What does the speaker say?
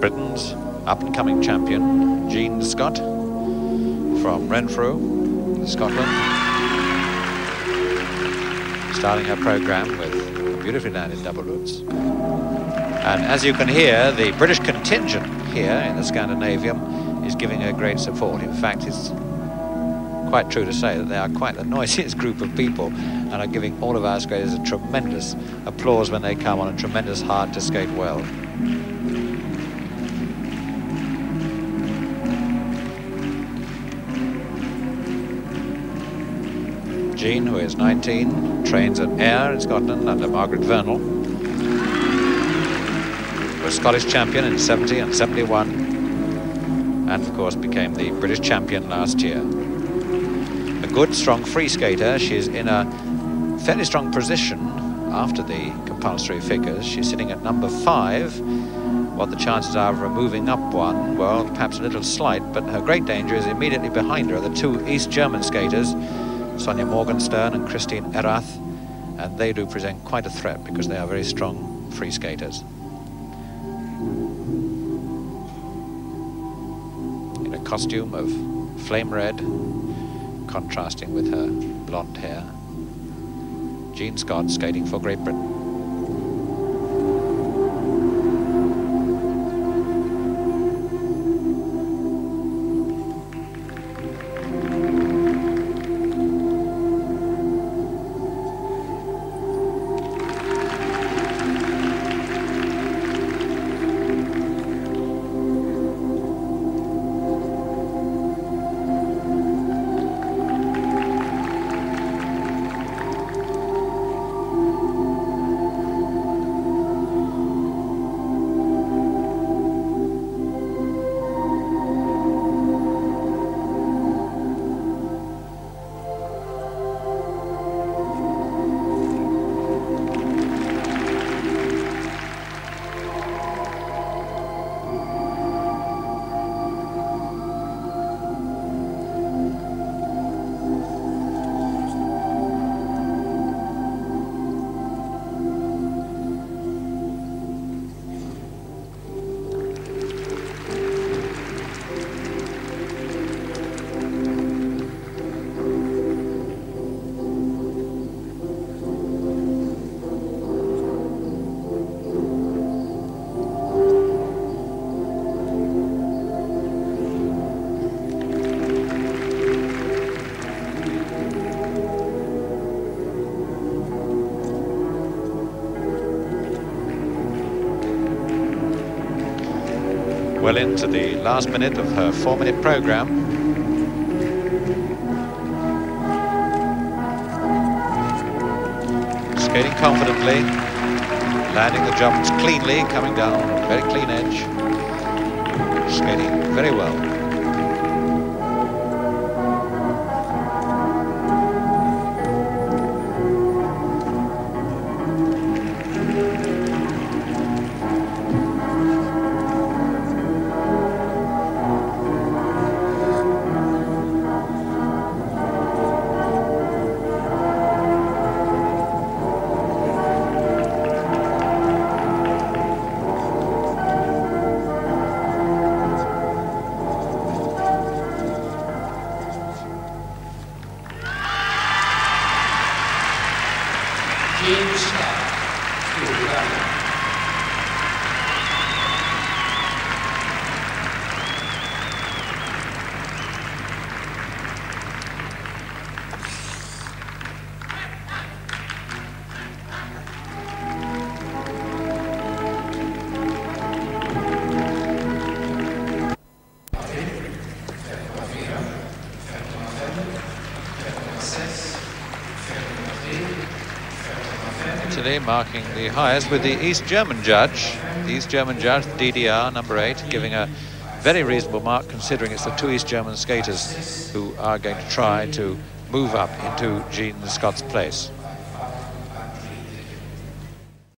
Britain's up-and-coming champion, Jean Scott, from Renfrew, Scotland. Starting her program with a beautifully landed double Lutz. And as you can hear, the British contingent here in the Scandinavium is giving her great support. In fact, it's quite true to say that they are quite the noisiest group of people and are giving all of our skaters a tremendous applause when they come on and tremendous heart to skate well. Jean, who is 19, trains at Ayr in Scotland under Margaret Vernal. Was Scottish champion in 70 and 71, and of course became the British champion last year. A good, strong free skater. She's in a fairly strong position after the compulsory figures. She's sitting at number five. What the chances are of removing up one, well, perhaps a little slight, but her great danger is immediately behind her, the two East German skaters, Sonja Morgenstern and Christine Errath, and they do present quite a threat because they are very strong free skaters. In a costume of flame red, contrasting with her blonde hair. Jean Scott skating for Great Britain. Well into the last minute of her four-minute program. Skating confidently, landing the jumps cleanly, coming down, very clean edge. Skating very well. ゲームしか作。Marking the highest with the East German judge. The East German judge, DDR, number eight, giving a very reasonable mark considering it's the two East German skaters who are going to try to move up into Jean Scott's place.